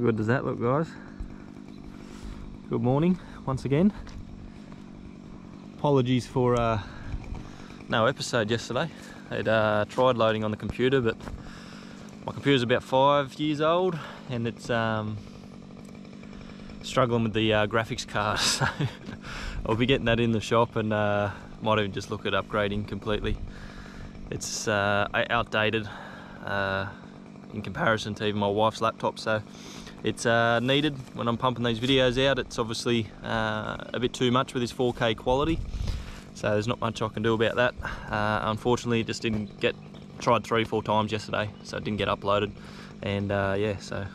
How good does that look guys? Good morning once again. Apologies for uh, no episode yesterday. I'd uh, tried loading on the computer but my computer's about five years old and it's um, struggling with the uh, graphics card so I'll be getting that in the shop and uh, might even just look at upgrading completely. It's uh, outdated uh, in comparison to even my wife's laptop so it's uh, needed when I'm pumping these videos out. It's obviously uh, a bit too much with this 4k quality so there's not much I can do about that. Uh, unfortunately it just didn't get tried three four times yesterday so it didn't get uploaded. And uh, yeah so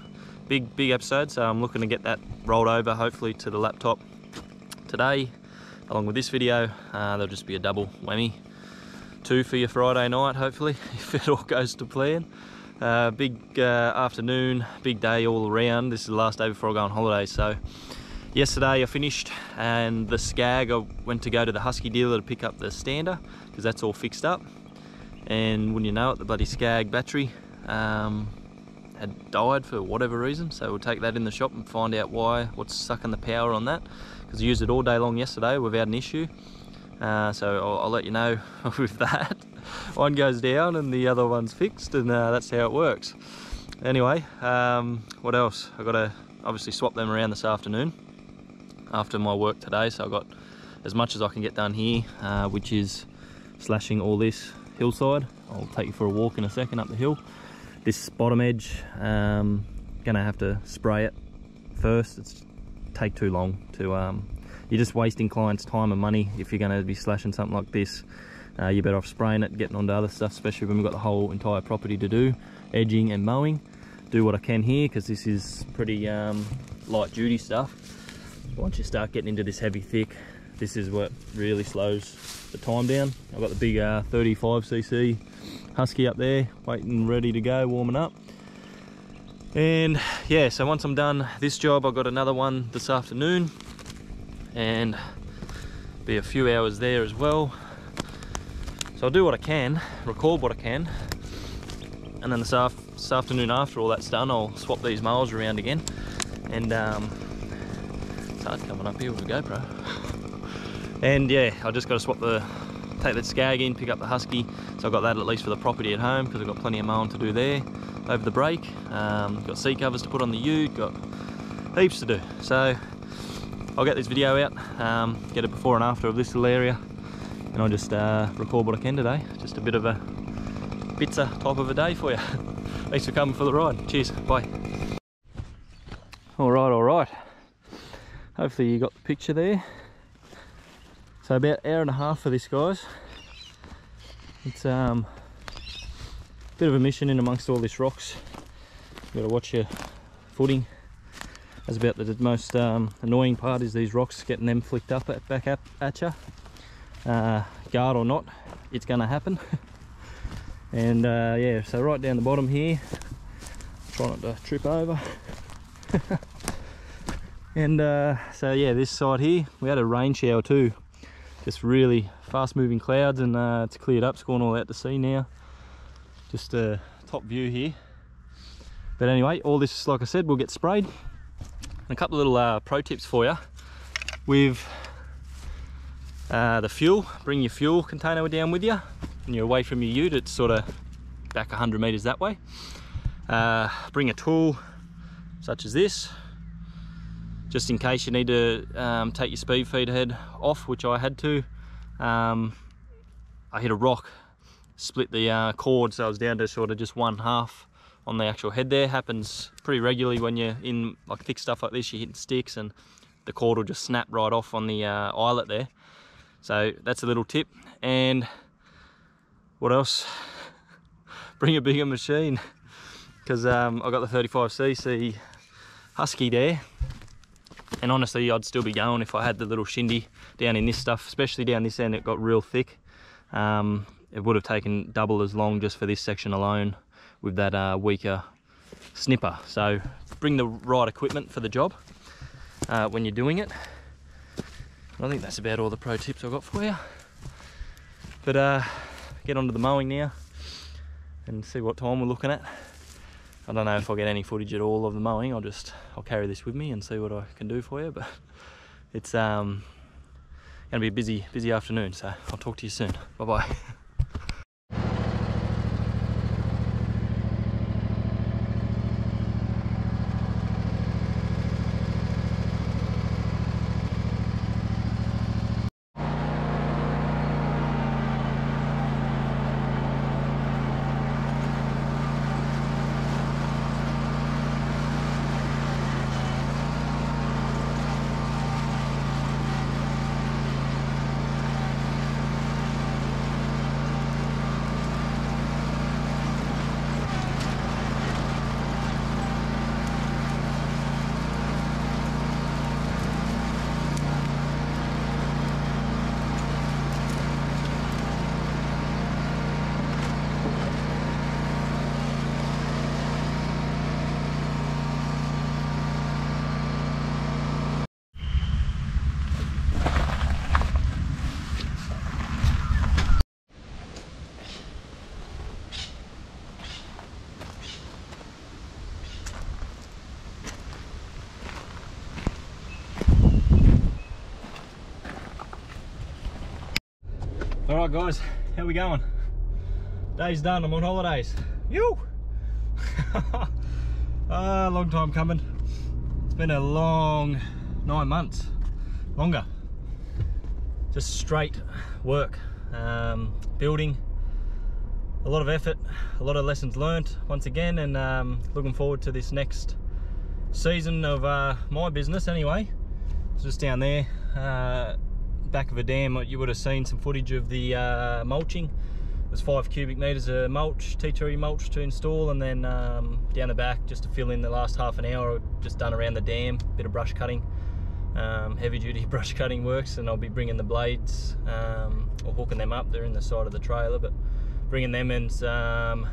big big episode so I'm looking to get that rolled over hopefully to the laptop today along with this video. Uh, there'll just be a double whammy two for your Friday night hopefully if it all goes to plan uh, big uh, afternoon, big day all around. This is the last day before I go on holiday. So yesterday I finished and the Scag, I went to go to the Husky dealer to pick up the stander because that's all fixed up. And when you know it, the bloody Scag battery um, had died for whatever reason. So we'll take that in the shop and find out why, what's sucking the power on that. Because I used it all day long yesterday without an issue. Uh, so I'll, I'll, let you know with that. one goes down and the other one's fixed and uh, that's how it works. Anyway, um, what else? I've got to obviously swap them around this afternoon after my work today. So I've got as much as I can get done here, uh, which is slashing all this hillside. I'll take you for a walk in a second up the hill. This bottom edge, um, gonna have to spray it first. It's take too long to um, you're just wasting clients time and money if you're going to be slashing something like this uh, you're better off spraying it getting onto other stuff especially when we've got the whole entire property to do edging and mowing. Do what I can here because this is pretty um, light duty stuff. Once you start getting into this heavy thick this is what really slows the time down. I've got the big uh, 35cc Husky up there waiting ready to go warming up. And yeah so once I'm done this job I've got another one this afternoon. And be a few hours there as well. So I'll do what I can, record what I can, and then this, af this afternoon after all that's done, I'll swap these mowers around again. And um, it's hard coming up here with a GoPro. and yeah, I just got to swap the, take the Scag in, pick up the Husky. So I've got that at least for the property at home because I've got plenty of mowing to do there over the break. Um, got seat covers to put on the ute, got heaps to do. So I'll get this video out, um, get a before and after of this little area, and I'll just uh, record what I can today. Just a bit of a pizza type of a day for you. Thanks for coming for the ride. Cheers, bye. All right, all right. Hopefully you got the picture there. So about hour and a half for this, guys. It's um, a bit of a mission in amongst all these rocks. You gotta watch your footing that's about the most um, annoying part is these rocks, getting them flicked up at, back up at you. Uh, guard or not, it's to happen. and uh, yeah, so right down the bottom here, try not to trip over. and uh, so yeah, this side here, we had a rain shower too. Just really fast moving clouds and uh, it's cleared up, it's gone all out to sea now. Just a top view here. But anyway, all this, like I said, will get sprayed and a couple of little uh, pro tips for you. With uh, the fuel, bring your fuel container down with you. and you're away from your ute, it's sort of back 100 meters that way. Uh, bring a tool such as this, just in case you need to um, take your speed feed head off, which I had to. Um, I hit a rock, split the uh, cord, so I was down to sort of just one half on the actual head there. Happens pretty regularly when you're in like thick stuff like this, you're hitting sticks and the cord will just snap right off on the uh, eyelet there. So that's a little tip. And what else? Bring a bigger machine because um, I got the 35cc Husky there. And honestly, I'd still be going if I had the little shindy down in this stuff, especially down this end, it got real thick. Um, it would have taken double as long just for this section alone with that uh, weaker snipper. So bring the right equipment for the job uh, when you're doing it. I think that's about all the pro tips I've got for you. But uh, get onto the mowing now and see what time we're looking at. I don't know if I'll get any footage at all of the mowing. I'll just I'll carry this with me and see what I can do for you. But it's um, gonna be a busy busy afternoon. So I'll talk to you soon. Bye bye right, guys, how we going? Day's done. I'm on holidays. You. uh, long time coming. It's been a long nine months, longer. Just straight work, um, building. A lot of effort, a lot of lessons learned once again, and um, looking forward to this next season of uh, my business. Anyway, just down there. Uh, back of a dam you would have seen some footage of the uh, mulching. There's five cubic meters of mulch T2 mulch to install and then um, down the back just to fill in the last half an hour just done around the dam bit of brush cutting um, heavy duty brush cutting works and I'll be bringing the blades um, or hooking them up. They're in the side of the trailer but bringing them in some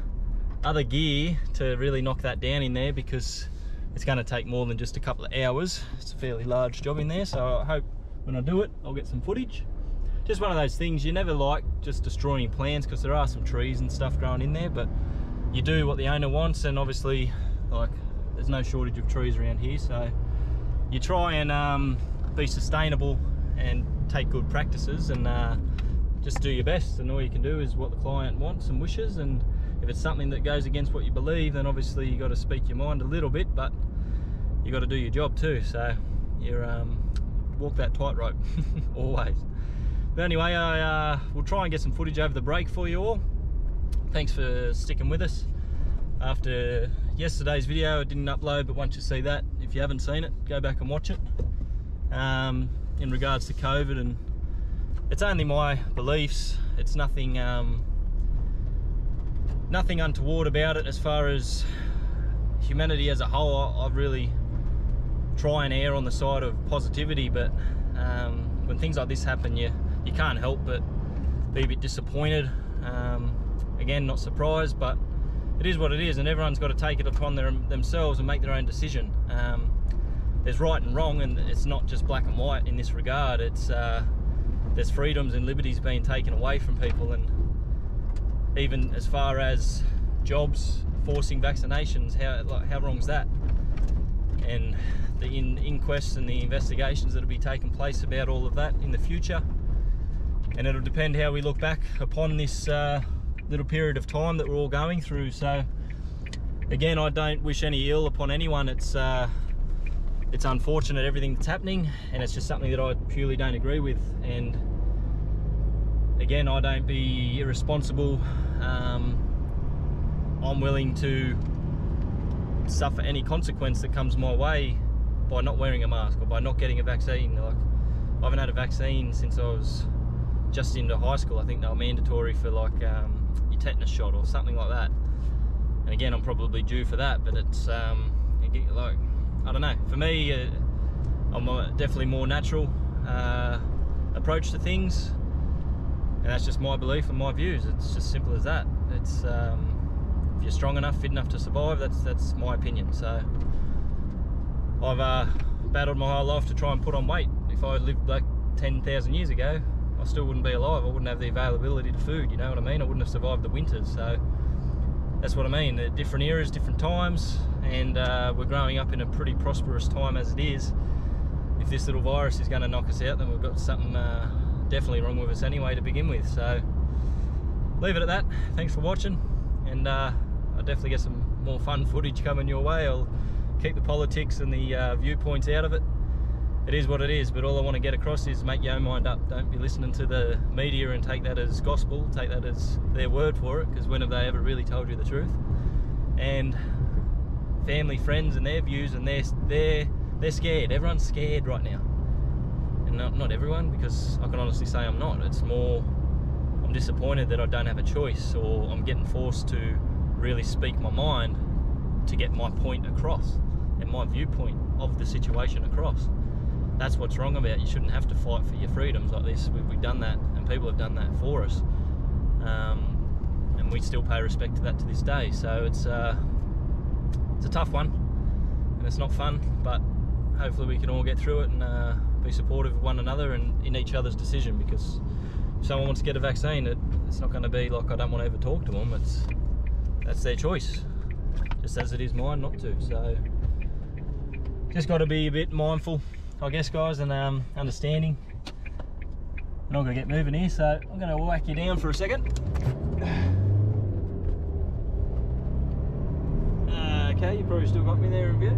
other gear to really knock that down in there because it's going to take more than just a couple of hours. It's a fairly large job in there so I hope when I do it I'll get some footage. Just one of those things you never like just destroying plants because there are some trees and stuff growing in there but you do what the owner wants and obviously like there's no shortage of trees around here so you try and um, be sustainable and take good practices and uh, just do your best and all you can do is what the client wants and wishes and if it's something that goes against what you believe then obviously you got to speak your mind a little bit but you got to do your job too so you're um, walk that tightrope always. But anyway I uh, will try and get some footage over the break for you all. Thanks for sticking with us. After yesterday's video I didn't upload but once you see that if you haven't seen it go back and watch it. Um, in regards to COVID and it's only my beliefs. It's nothing um, nothing untoward about it. As far as humanity as a whole I, I really try and err on the side of positivity, but um, when things like this happen, you you can't help but be a bit disappointed. Um, again, not surprised, but it is what it is, and everyone's got to take it upon their, themselves and make their own decision. Um, there's right and wrong, and it's not just black and white in this regard. It's uh, there's freedoms and liberties being taken away from people, and even as far as jobs forcing vaccinations, how like, how wrong's that? And the in inquests and the investigations that will be taking place about all of that in the future. And it'll depend how we look back upon this uh, little period of time that we're all going through. So again, I don't wish any ill upon anyone. It's uh, it's unfortunate everything that's happening, and it's just something that I purely don't agree with. And again, I don't be irresponsible. Um, I'm willing to suffer any consequence that comes my way by not wearing a mask or by not getting a vaccine. Like I haven't had a vaccine since I was just into high school. I think they were mandatory for like um, your tetanus shot or something like that. And again, I'm probably due for that, but it's um, like I don't know. For me, uh, I'm definitely more natural uh, approach to things, and that's just my belief and my views. It's just simple as that. It's um, if you're strong enough, fit enough to survive, that's that's my opinion. So. I've uh, battled my whole life to try and put on weight. If I lived like 10,000 years ago, I still wouldn't be alive. I wouldn't have the availability to food, you know what I mean? I wouldn't have survived the winters. So that's what I mean. They're different eras, different times, and uh, we're growing up in a pretty prosperous time as it is. If this little virus is going to knock us out, then we've got something uh, definitely wrong with us anyway to begin with. So leave it at that. Thanks for watching, and uh, I'll definitely get some more fun footage coming your way. I'll keep the politics and the uh, viewpoints out of it. It is what it is, but all I want to get across is make your own mind up. Don't be listening to the media and take that as gospel, take that as their word for it, because when have they ever really told you the truth? And family, friends, and their views, and they're they're they're scared. Everyone's scared right now, and not not everyone, because I can honestly say I'm not. It's more I'm disappointed that I don't have a choice, or I'm getting forced to really speak my mind to get my point across and my viewpoint of the situation across. That's what's wrong about it. You shouldn't have to fight for your freedoms like this. We've, done that, and people have done that for us. Um, and we still pay respect to that to this day. So it's uh, it's a tough one, and it's not fun. But hopefully we can all get through it and uh, be supportive of one another and in each other's decision. Because if someone wants to get a vaccine, it, it's not going to be like I don't want to ever talk to them. It's that's their choice, just as it is mine not to. So just got to be a bit mindful I guess guys and um, understanding. I'm not going to get moving here so I'm going to whack you down for a second. Uh, okay, you probably still got me there in view.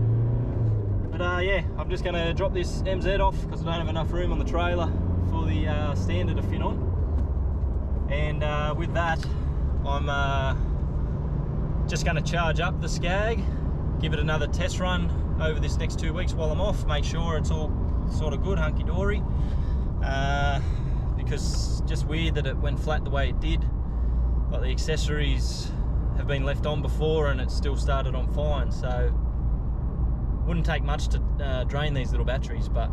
But uh, yeah, I'm just going to drop this MZ off because I don't have enough room on the trailer for the uh, stander to fit on. And uh, with that, I'm uh, just going to charge up the Scag, give it another test run over this next two weeks while I'm off, make sure it's all sort of good, hunky-dory. Uh, because just weird that it went flat the way it did. Like the accessories have been left on before and it still started on fine. So wouldn't take much to uh, drain these little batteries, but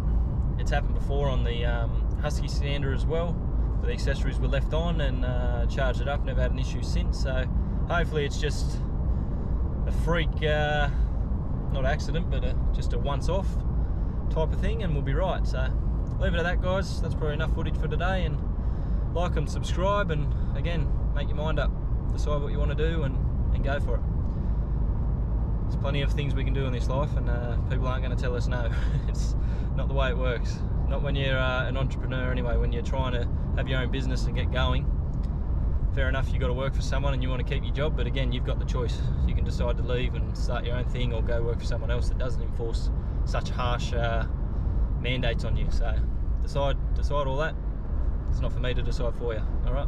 it's happened before on the um, Husky Stander as well. The accessories were left on and uh, charged it up, never had an issue since. So hopefully it's just a freak uh, not accident, but a, just a once off type of thing, and we'll be right. So leave it at that, guys. That's probably enough footage for today. And like and subscribe, and again, make your mind up. Decide what you want to do, and, and go for it. There's plenty of things we can do in this life, and uh, people aren't going to tell us no. it's not the way it works. Not when you're uh, an entrepreneur, anyway. When you're trying to have your own business and get going fair enough you've got to work for someone and you want to keep your job but again you've got the choice. You can decide to leave and start your own thing or go work for someone else that doesn't enforce such harsh uh, mandates on you. So decide decide all that. It's not for me to decide for you. All right?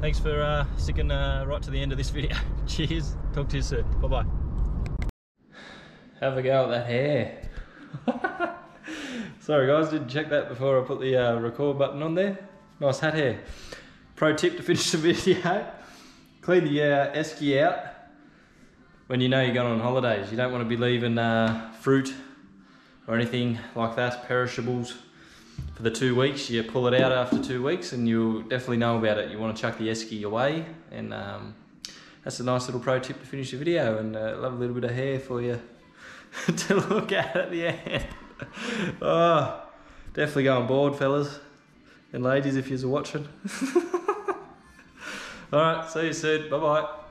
Thanks for uh, sticking uh, right to the end of this video. Cheers. Talk to you soon. Bye bye have a go at that hair. Sorry guys didn't check that before I put the uh, record button on there. Nice hat hair Pro tip to finish the video, clean the uh, esky out when you know you're going on holidays. You don't want to be leaving uh, fruit or anything like that, perishables, for the two weeks. You pull it out after two weeks and you'll definitely know about it. You want to chuck the esky away and um, that's a nice little pro tip to finish the video and uh, love a little bit of hair for you to look at at the end. oh, definitely going board, fellas and ladies if you're watching. All right, see you soon. Bye bye.